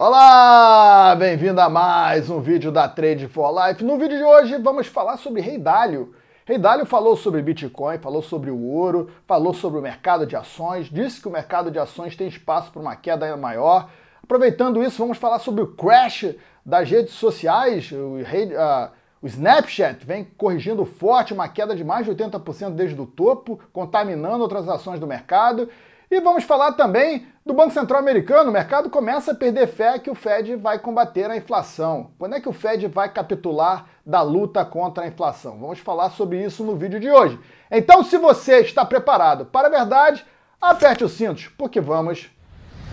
Olá, bem-vindo a mais um vídeo da Trade for Life. No vídeo de hoje vamos falar sobre Rei Dalio. Rei Dalio falou sobre Bitcoin, falou sobre o ouro, falou sobre o mercado de ações, disse que o mercado de ações tem espaço para uma queda ainda maior. Aproveitando isso, vamos falar sobre o crash das redes sociais. O, rei, uh, o Snapchat vem corrigindo forte, uma queda de mais de 80% desde o topo, contaminando outras ações do mercado. E vamos falar também do Banco Central americano. O mercado começa a perder fé que o Fed vai combater a inflação. Quando é que o Fed vai capitular da luta contra a inflação? Vamos falar sobre isso no vídeo de hoje. Então, se você está preparado para a verdade, aperte os cintos, porque vamos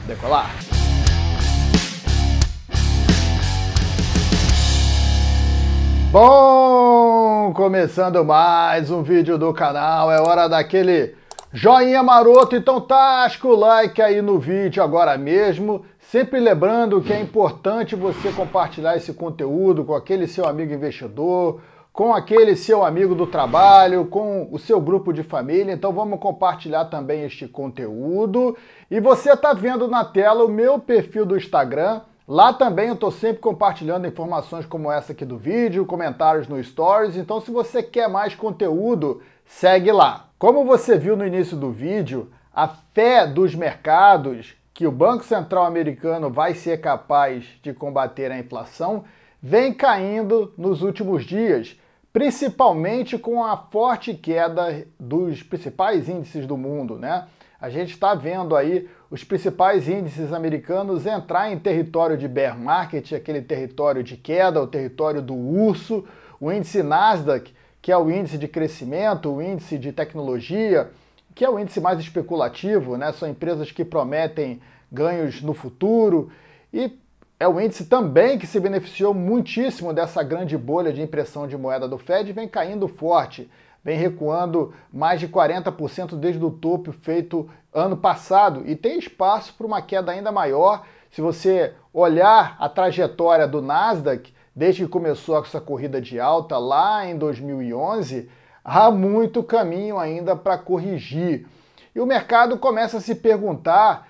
decolar. Bom, começando mais um vídeo do canal, é hora daquele Joinha maroto, então tasca o like aí no vídeo agora mesmo. Sempre lembrando que é importante você compartilhar esse conteúdo com aquele seu amigo investidor, com aquele seu amigo do trabalho, com o seu grupo de família. Então vamos compartilhar também este conteúdo. E você está vendo na tela o meu perfil do Instagram. Lá também eu estou sempre compartilhando informações como essa aqui do vídeo, comentários no Stories. Então se você quer mais conteúdo, segue lá. Como você viu no início do vídeo, a fé dos mercados que o Banco Central americano vai ser capaz de combater a inflação vem caindo nos últimos dias, principalmente com a forte queda dos principais índices do mundo, né? A gente está vendo aí os principais índices americanos entrar em território de bear market, aquele território de queda, o território do urso, o índice Nasdaq que é o índice de crescimento, o índice de tecnologia, que é o índice mais especulativo, né? São empresas que prometem ganhos no futuro e é o índice também que se beneficiou muitíssimo dessa grande bolha de impressão de moeda do Fed, vem caindo forte, vem recuando mais de 40% desde o topo feito ano passado e tem espaço para uma queda ainda maior. Se você olhar a trajetória do Nasdaq, desde que começou essa corrida de alta lá em 2011, há muito caminho ainda para corrigir. E o mercado começa a se perguntar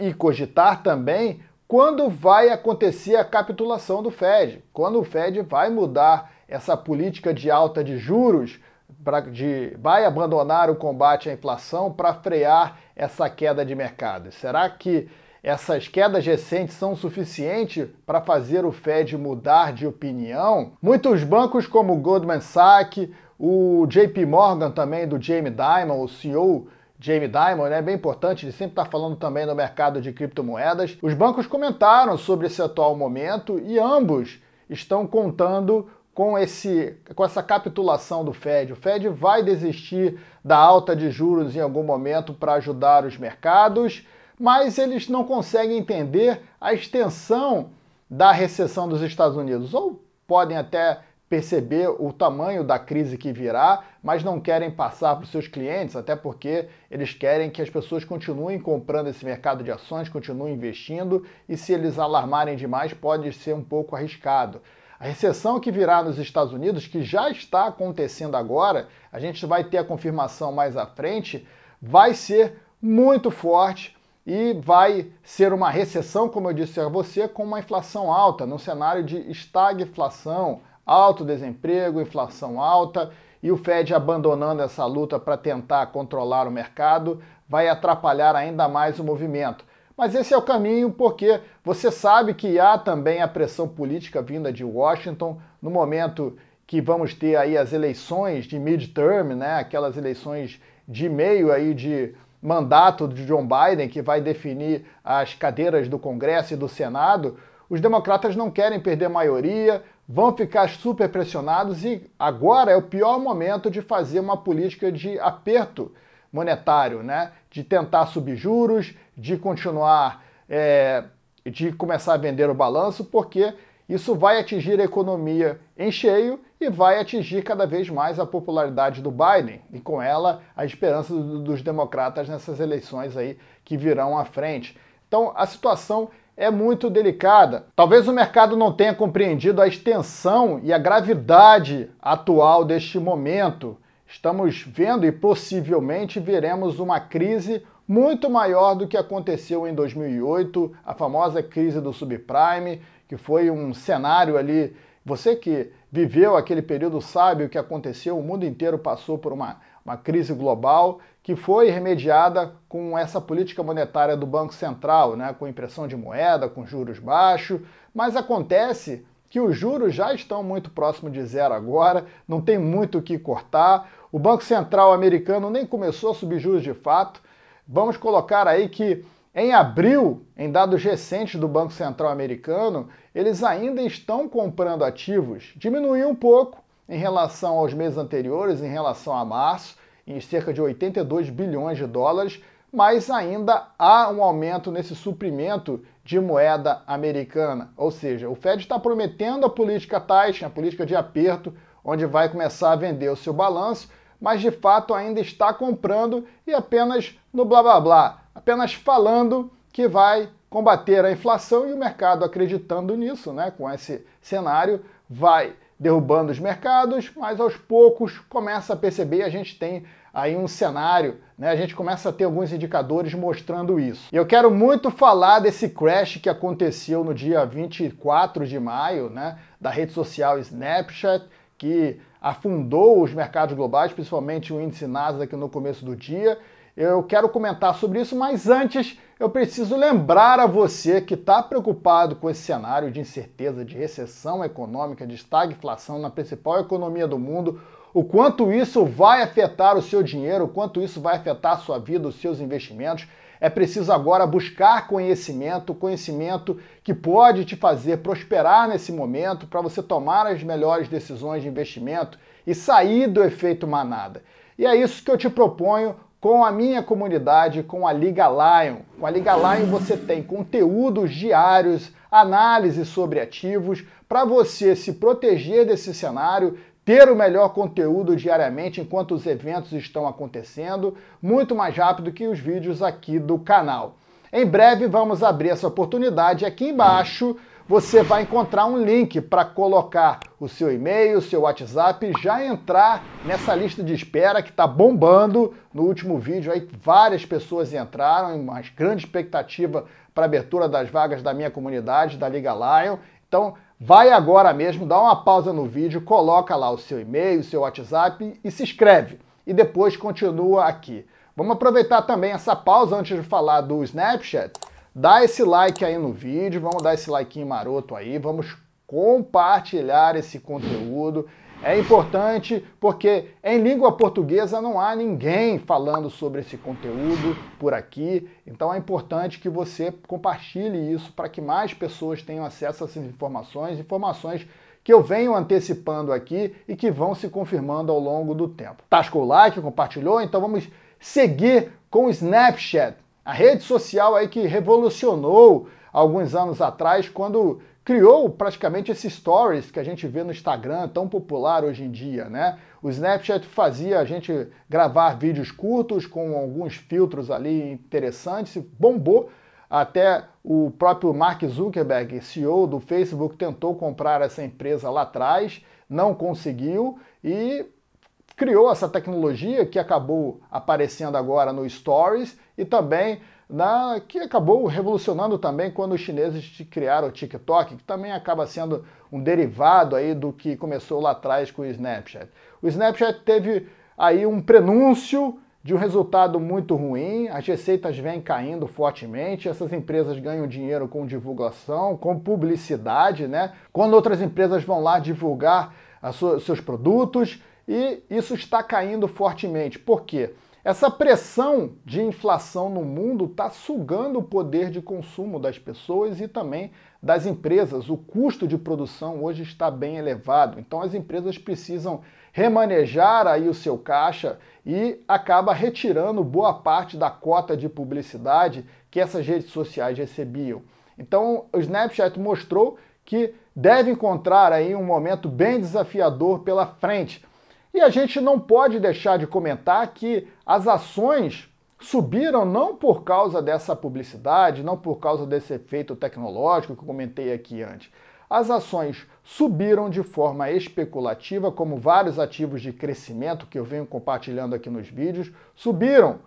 e cogitar também quando vai acontecer a capitulação do Fed, quando o Fed vai mudar essa política de alta de juros, pra, de, vai abandonar o combate à inflação para frear essa queda de mercado. Será que essas quedas recentes são suficientes para fazer o Fed mudar de opinião? Muitos bancos como o Goldman Sachs, o JP Morgan também, do Jamie Dimon, o CEO Jamie Dimon, é né, bem importante, ele sempre está falando também no mercado de criptomoedas. Os bancos comentaram sobre esse atual momento e ambos estão contando com, esse, com essa capitulação do Fed. O Fed vai desistir da alta de juros em algum momento para ajudar os mercados mas eles não conseguem entender a extensão da recessão dos Estados Unidos. Ou podem até perceber o tamanho da crise que virá, mas não querem passar para os seus clientes, até porque eles querem que as pessoas continuem comprando esse mercado de ações, continuem investindo, e se eles alarmarem demais, pode ser um pouco arriscado. A recessão que virá nos Estados Unidos, que já está acontecendo agora, a gente vai ter a confirmação mais à frente, vai ser muito forte, e vai ser uma recessão, como eu disse a você, com uma inflação alta, num cenário de estagflação, alto desemprego, inflação alta, e o Fed abandonando essa luta para tentar controlar o mercado vai atrapalhar ainda mais o movimento. Mas esse é o caminho porque você sabe que há também a pressão política vinda de Washington no momento que vamos ter aí as eleições de midterm, né, aquelas eleições de meio aí de mandato de John Biden, que vai definir as cadeiras do Congresso e do Senado, os democratas não querem perder maioria, vão ficar super pressionados e agora é o pior momento de fazer uma política de aperto monetário, né? De tentar subir juros, de continuar, é, de começar a vender o balanço, porque isso vai atingir a economia em cheio e vai atingir cada vez mais a popularidade do Biden e com ela a esperança dos democratas nessas eleições aí que virão à frente. Então a situação é muito delicada. Talvez o mercado não tenha compreendido a extensão e a gravidade atual deste momento. Estamos vendo e possivelmente veremos uma crise muito maior do que aconteceu em 2008, a famosa crise do subprime, que foi um cenário ali. Você que viveu aquele período sabe o que aconteceu, o mundo inteiro passou por uma, uma crise global que foi remediada com essa política monetária do Banco Central, né, com impressão de moeda, com juros baixos, mas acontece que os juros já estão muito próximos de zero agora, não tem muito o que cortar. O Banco Central americano nem começou a subir juros de fato. Vamos colocar aí que em abril, em dados recentes do Banco Central americano, eles ainda estão comprando ativos, diminuiu um pouco em relação aos meses anteriores, em relação a março, em cerca de 82 bilhões de dólares, mas ainda há um aumento nesse suprimento de moeda americana. Ou seja, o Fed está prometendo a política tightening, a política de aperto, onde vai começar a vender o seu balanço, mas de fato ainda está comprando e apenas no blá blá blá, apenas falando que vai combater a inflação e o mercado acreditando nisso, né? Com esse cenário, vai derrubando os mercados, mas aos poucos começa a perceber, a gente tem aí um cenário, né? A gente começa a ter alguns indicadores mostrando isso. E eu quero muito falar desse crash que aconteceu no dia 24 de maio, né, da rede social Snapchat, que afundou os mercados globais, principalmente o índice Nasdaq no começo do dia. Eu quero comentar sobre isso, mas antes eu preciso lembrar a você que está preocupado com esse cenário de incerteza, de recessão econômica, de estagflação na principal economia do mundo, o quanto isso vai afetar o seu dinheiro, o quanto isso vai afetar a sua vida, os seus investimentos. É preciso agora buscar conhecimento, conhecimento que pode te fazer prosperar nesse momento para você tomar as melhores decisões de investimento e sair do efeito manada. E é isso que eu te proponho com a minha comunidade, com a Liga Lion. Com a Liga Lion você tem conteúdos diários, análises sobre ativos, para você se proteger desse cenário ter o melhor conteúdo diariamente enquanto os eventos estão acontecendo, muito mais rápido que os vídeos aqui do canal. Em breve vamos abrir essa oportunidade. Aqui embaixo você vai encontrar um link para colocar o seu e-mail, o seu WhatsApp já entrar nessa lista de espera que está bombando. No último vídeo aí várias pessoas entraram, uma grande expectativa para a abertura das vagas da minha comunidade, da Liga Lion. Então Vai agora mesmo, dá uma pausa no vídeo, coloca lá o seu e-mail, o seu WhatsApp e se inscreve. E depois continua aqui. Vamos aproveitar também essa pausa antes de falar do Snapchat. Dá esse like aí no vídeo, vamos dar esse like maroto aí, vamos compartilhar esse conteúdo. É importante porque em língua portuguesa não há ninguém falando sobre esse conteúdo por aqui, então é importante que você compartilhe isso para que mais pessoas tenham acesso a essas informações, informações que eu venho antecipando aqui e que vão se confirmando ao longo do tempo. Tascou o like, compartilhou, então vamos seguir com o Snapchat, a rede social aí que revolucionou alguns anos atrás quando criou praticamente esses stories que a gente vê no Instagram, tão popular hoje em dia, né? O Snapchat fazia a gente gravar vídeos curtos com alguns filtros ali interessantes, bombou. Até o próprio Mark Zuckerberg, CEO do Facebook, tentou comprar essa empresa lá atrás, não conseguiu e criou essa tecnologia que acabou aparecendo agora no Stories e também na, que acabou revolucionando também quando os chineses criaram o TikTok, que também acaba sendo um derivado aí do que começou lá atrás com o Snapchat. O Snapchat teve aí um prenúncio de um resultado muito ruim, as receitas vêm caindo fortemente, essas empresas ganham dinheiro com divulgação, com publicidade, né? Quando outras empresas vão lá divulgar seus produtos, e isso está caindo fortemente. Por quê? Essa pressão de inflação no mundo está sugando o poder de consumo das pessoas e também das empresas. O custo de produção hoje está bem elevado, então as empresas precisam remanejar aí o seu caixa e acaba retirando boa parte da cota de publicidade que essas redes sociais recebiam. Então o Snapchat mostrou que deve encontrar aí um momento bem desafiador pela frente e a gente não pode deixar de comentar que as ações subiram não por causa dessa publicidade, não por causa desse efeito tecnológico que eu comentei aqui antes. As ações subiram de forma especulativa, como vários ativos de crescimento que eu venho compartilhando aqui nos vídeos, subiram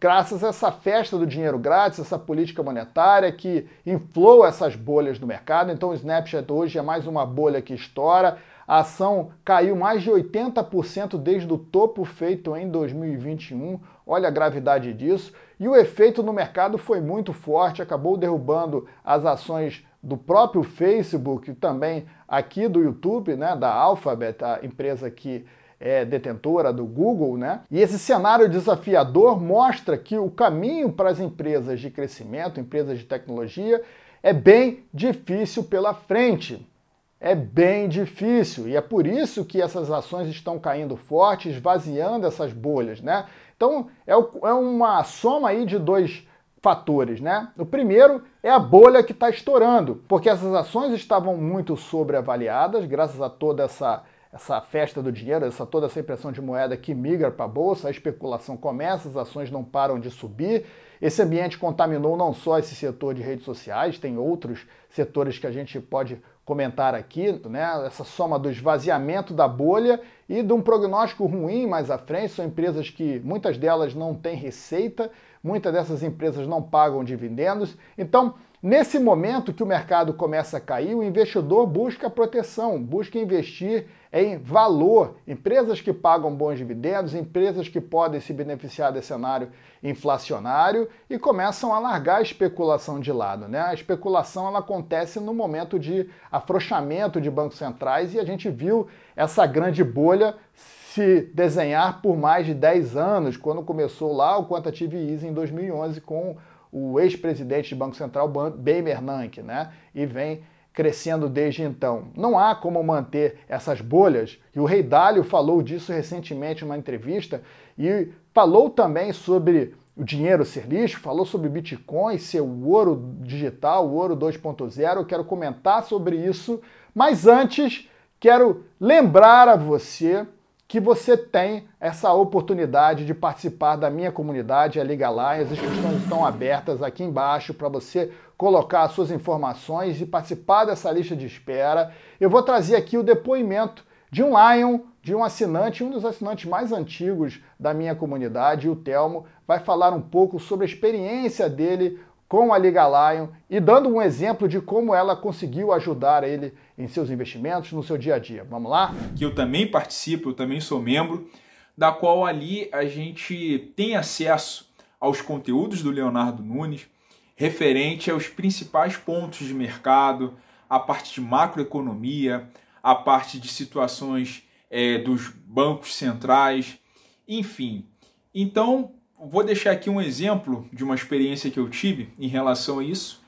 graças a essa festa do dinheiro grátis, essa política monetária que inflou essas bolhas do mercado. Então o Snapchat hoje é mais uma bolha que estoura. A ação caiu mais de 80% desde o topo feito em 2021. Olha a gravidade disso. E o efeito no mercado foi muito forte, acabou derrubando as ações do próprio Facebook também aqui do YouTube, né, da Alphabet, a empresa que é detentora do Google, né? E esse cenário desafiador mostra que o caminho para as empresas de crescimento, empresas de tecnologia, é bem difícil pela frente. É bem difícil e é por isso que essas ações estão caindo forte, esvaziando essas bolhas, né? Então é, é uma soma aí de dois fatores, né? O primeiro é a bolha que está estourando, porque essas ações estavam muito sobreavaliadas, graças a toda essa essa festa do dinheiro, essa toda essa impressão de moeda que migra para a bolsa, a especulação começa, as ações não param de subir. Esse ambiente contaminou não só esse setor de redes sociais, tem outros setores que a gente pode comentar aqui, né? Essa soma do esvaziamento da bolha e de um prognóstico ruim mais à frente. São empresas que muitas delas não têm receita, muitas dessas empresas não pagam dividendos. Então, nesse momento que o mercado começa a cair, o investidor busca proteção, busca investir em valor. Empresas que pagam bons dividendos, empresas que podem se beneficiar desse cenário inflacionário e começam a largar a especulação de lado. Né? A especulação ela acontece no momento de afrouxamento de bancos centrais e a gente viu essa grande bolha se desenhar por mais de 10 anos, quando começou lá o quantitative easing em 2011 com o ex-presidente do Banco Central, Ben Bernanke, né? E vem crescendo desde então. Não há como manter essas bolhas, e o Rei Dálio falou disso recentemente em uma entrevista, e falou também sobre o dinheiro ser lixo, falou sobre Bitcoin ser o ouro digital, o ouro 2.0. Eu quero comentar sobre isso, mas antes quero lembrar a você que você tem essa oportunidade de participar da minha comunidade, a Liga Lion. As inscrições estão abertas aqui embaixo para você colocar suas informações e participar dessa lista de espera. Eu vou trazer aqui o depoimento de um Lion, de um assinante, um dos assinantes mais antigos da minha comunidade, o Telmo, vai falar um pouco sobre a experiência dele com a Liga Lion e dando um exemplo de como ela conseguiu ajudar ele em seus investimentos no seu dia a dia. Vamos lá? Que eu também participo, eu também sou membro, da qual ali a gente tem acesso aos conteúdos do Leonardo Nunes referente aos principais pontos de mercado, a parte de macroeconomia, a parte de situações é, dos bancos centrais, enfim. Então, vou deixar aqui um exemplo de uma experiência que eu tive em relação a isso.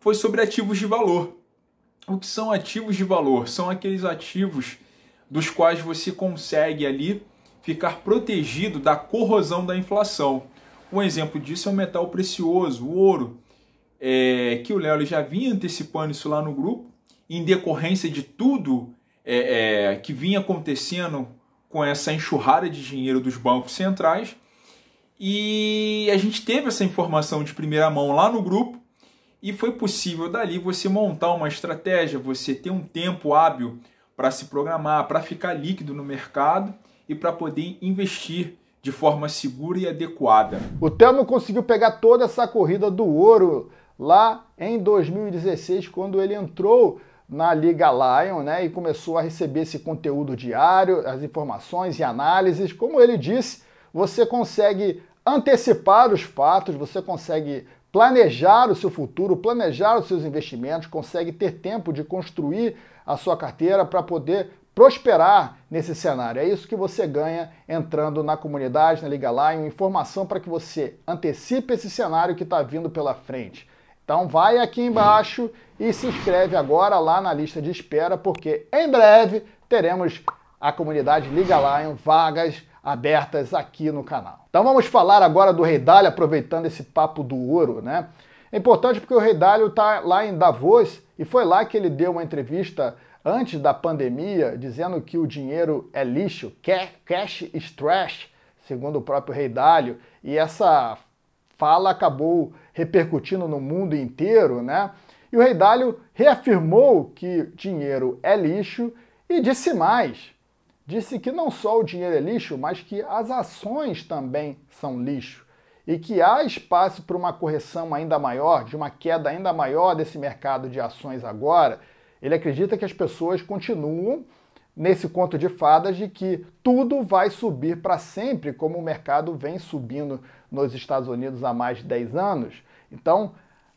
Foi sobre ativos de valor. O que são ativos de valor? São aqueles ativos dos quais você consegue ali ficar protegido da corrosão da inflação. Um exemplo disso é o metal precioso, o ouro, é, que o Léo já vinha antecipando isso lá no grupo, em decorrência de tudo é, é, que vinha acontecendo com essa enxurrada de dinheiro dos bancos centrais. E a gente teve essa informação de primeira mão lá no grupo e foi possível dali você montar uma estratégia, você ter um tempo hábil para se programar, para ficar líquido no mercado e para poder investir de forma segura e adequada. O Telmo conseguiu pegar toda essa corrida do ouro lá em 2016, quando ele entrou na Liga Lion né, e começou a receber esse conteúdo diário, as informações e análises. Como ele disse, você consegue antecipar os fatos, você consegue planejar o seu futuro, planejar os seus investimentos, consegue ter tempo de construir a sua carteira para poder prosperar nesse cenário. É isso que você ganha entrando na comunidade, na Liga Lion, informação para que você antecipe esse cenário que está vindo pela frente. Então vai aqui embaixo e se inscreve agora lá na lista de espera, porque em breve teremos a comunidade Liga Lion, vagas abertas aqui no canal. Então vamos falar agora do Rei Dalio, aproveitando esse papo do ouro, né? É importante porque o Rei Dalio está lá em Davos e foi lá que ele deu uma entrevista antes da pandemia, dizendo que o dinheiro é lixo, cash is trash, segundo o próprio Rei Dalio, e essa fala acabou repercutindo no mundo inteiro, né? E o Rei Dalio reafirmou que dinheiro é lixo e disse mais. Disse que não só o dinheiro é lixo, mas que as ações também são lixo. e que há espaço para uma correção ainda maior, de uma queda ainda maior desse mercado de ações agora, ele acredita que as pessoas continuam nesse conto de fadas de que tudo vai subir para sempre, como o mercado vem subindo nos Estados Unidos há mais de 10 anos. Então,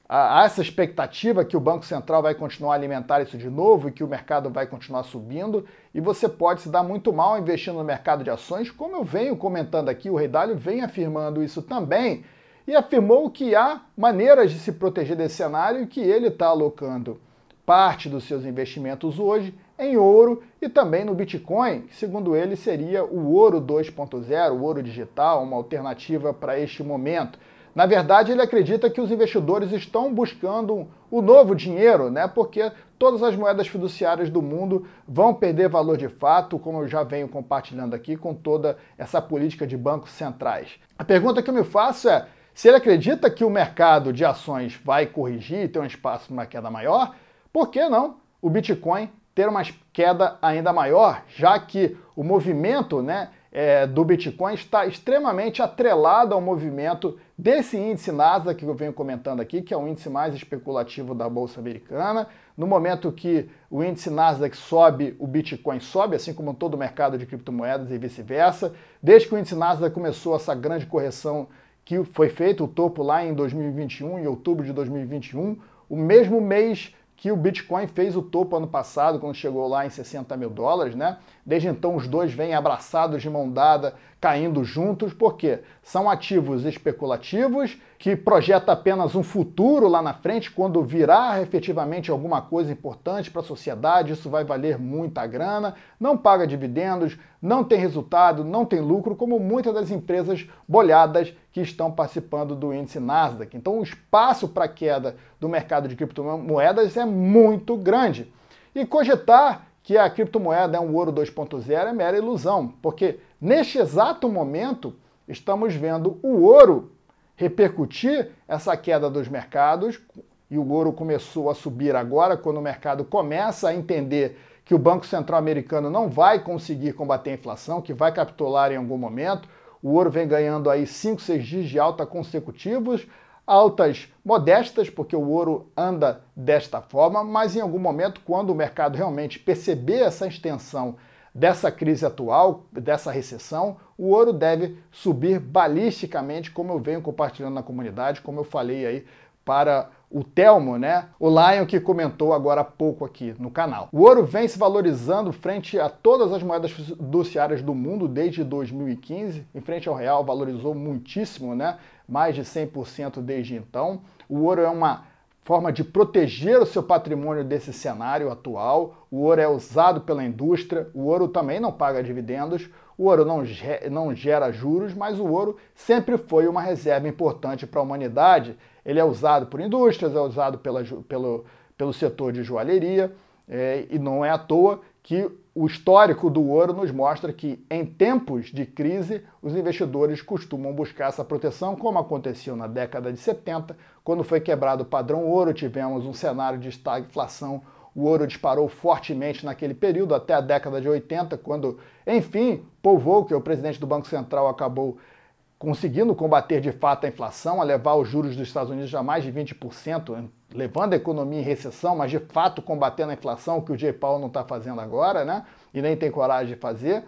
há essa expectativa que o Banco Central vai continuar a alimentar isso de novo e que o mercado vai continuar subindo, e você pode se dar muito mal investindo no mercado de ações, como eu venho comentando aqui, o Rei Dalio vem afirmando isso também, e afirmou que há maneiras de se proteger desse cenário e que ele está alocando parte dos seus investimentos hoje em ouro e também no Bitcoin, que segundo ele seria o ouro 2.0, o ouro digital, uma alternativa para este momento. Na verdade, ele acredita que os investidores estão buscando o novo dinheiro, né? Porque todas as moedas fiduciárias do mundo vão perder valor de fato, como eu já venho compartilhando aqui com toda essa política de bancos centrais. A pergunta que eu me faço é: se ele acredita que o mercado de ações vai corrigir e ter um espaço para uma queda maior, por que não o Bitcoin ter uma queda ainda maior, já que o movimento né, é, do Bitcoin está extremamente atrelado ao movimento desse índice Nasdaq que eu venho comentando aqui, que é o índice mais especulativo da Bolsa Americana. No momento que o índice Nasdaq sobe, o Bitcoin sobe, assim como todo o mercado de criptomoedas e vice-versa. Desde que o índice Nasdaq começou essa grande correção que foi feita, o topo lá em 2021, em outubro de 2021, o mesmo mês que o Bitcoin fez o topo ano passado, quando chegou lá em 60 mil dólares, né? Desde então os dois vêm abraçados de mão dada, caindo juntos, porque são ativos especulativos que projeta apenas um futuro lá na frente, quando virar efetivamente alguma coisa importante para a sociedade, isso vai valer muita grana, não paga dividendos, não tem resultado, não tem lucro, como muitas das empresas bolhadas que estão participando do índice Nasdaq. Então o espaço para queda do mercado de criptomoedas é muito grande. E cogitar que a criptomoeda é um ouro 2.0 é mera ilusão, porque neste exato momento estamos vendo o ouro repercutir essa queda dos mercados, e o ouro começou a subir agora, quando o mercado começa a entender que o Banco Central americano não vai conseguir combater a inflação, que vai capitular em algum momento. O ouro vem ganhando aí 5, 6 dias de alta consecutivos, altas modestas, porque o ouro anda desta forma, mas em algum momento, quando o mercado realmente perceber essa extensão dessa crise atual, dessa recessão, o ouro deve subir balisticamente, como eu venho compartilhando na comunidade, como eu falei aí para o Telmo, né? O Lion que comentou agora há pouco aqui no canal. O ouro vem se valorizando frente a todas as moedas fiduciárias do mundo desde 2015, em frente ao real valorizou muitíssimo, né? Mais de 100% desde então. O ouro é uma forma de proteger o seu patrimônio desse cenário atual. O ouro é usado pela indústria, o ouro também não paga dividendos, o ouro não, não gera juros, mas o ouro sempre foi uma reserva importante para a humanidade. Ele é usado por indústrias, é usado pela, pelo, pelo setor de joalheria, é, e não é à toa que o histórico do ouro nos mostra que, em tempos de crise, os investidores costumam buscar essa proteção, como aconteceu na década de 70, quando foi quebrado o padrão ouro, tivemos um cenário de estagflação, o ouro disparou fortemente naquele período, até a década de 80, quando, enfim, Paul Volcker, o presidente do Banco Central, acabou conseguindo combater de fato a inflação, a levar os juros dos Estados Unidos a mais de 20%, levando a economia em recessão, mas de fato combatendo a inflação, que o J. Powell não está fazendo agora, né? E nem tem coragem de fazer.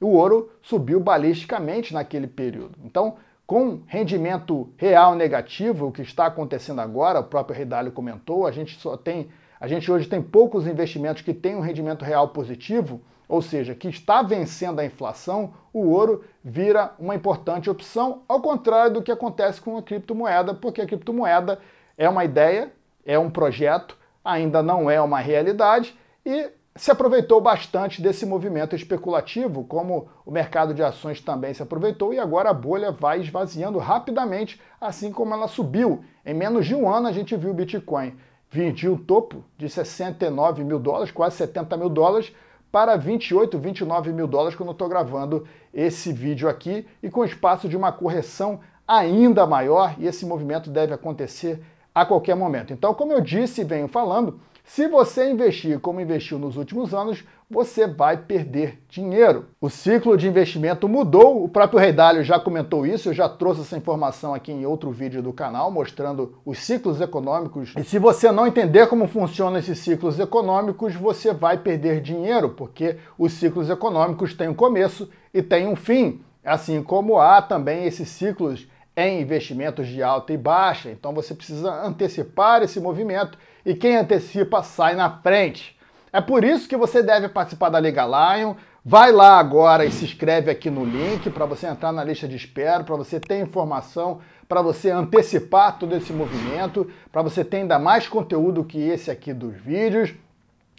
O ouro subiu balisticamente naquele período. Então, com rendimento real negativo, o que está acontecendo agora, o próprio Redalho comentou, a gente só tem, a gente hoje tem poucos investimentos que têm um rendimento real positivo, ou seja, que está vencendo a inflação, o ouro vira uma importante opção, ao contrário do que acontece com a criptomoeda, porque a criptomoeda é uma ideia, é um projeto, ainda não é uma realidade e se aproveitou bastante desse movimento especulativo, como o mercado de ações também se aproveitou, e agora a bolha vai esvaziando rapidamente, assim como ela subiu. Em menos de um ano a gente viu o Bitcoin vir o topo de 69 mil dólares, quase 70 mil dólares, para 28, 29 mil dólares quando eu estou gravando esse vídeo aqui e com espaço de uma correção ainda maior e esse movimento deve acontecer a qualquer momento. Então, como eu disse e venho falando, Se você investir como investiu nos últimos anos, você vai perder dinheiro. O ciclo de investimento mudou, o próprio Rei Dalio já comentou isso, eu já trouxe essa informação aqui em outro vídeo do canal mostrando os ciclos econômicos. E se você não entender como funcionam esses ciclos econômicos, você vai perder dinheiro, porque os ciclos econômicos têm um começo e têm um fim, assim como há também esses ciclos em investimentos de alta e baixa. Então você precisa antecipar esse movimento e quem antecipa sai na frente. É por isso que você deve participar da Liga Lion. Vai lá agora e se inscreve aqui no link para você entrar na lista de espera, para você ter informação, para você antecipar todo esse movimento, para você ter ainda mais conteúdo que esse aqui dos vídeos.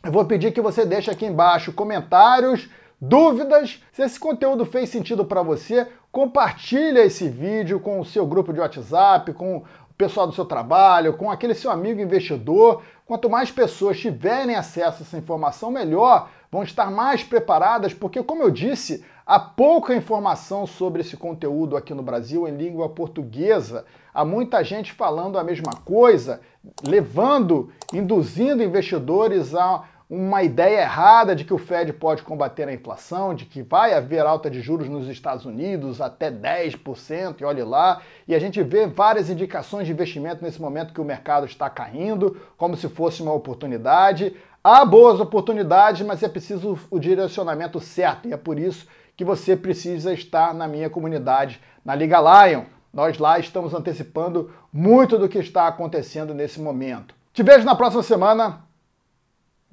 Eu vou pedir que você deixe aqui embaixo comentários dúvidas. Se esse conteúdo fez sentido para você, compartilha esse vídeo com o seu grupo de WhatsApp, com o pessoal do seu trabalho, com aquele seu amigo investidor. Quanto mais pessoas tiverem acesso a essa informação, melhor, vão estar mais preparadas, porque, como eu disse, há pouca informação sobre esse conteúdo aqui no Brasil em língua portuguesa. Há muita gente falando a mesma coisa, levando, induzindo investidores a uma ideia errada de que o Fed pode combater a inflação, de que vai haver alta de juros nos Estados Unidos até 10%, e olhe lá, e a gente vê várias indicações de investimento nesse momento que o mercado está caindo, como se fosse uma oportunidade. Há boas oportunidades, mas é preciso o direcionamento certo, e é por isso que você precisa estar na minha comunidade, na Liga Lion. Nós lá estamos antecipando muito do que está acontecendo nesse momento. Te vejo na próxima semana.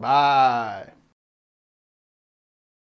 Bye.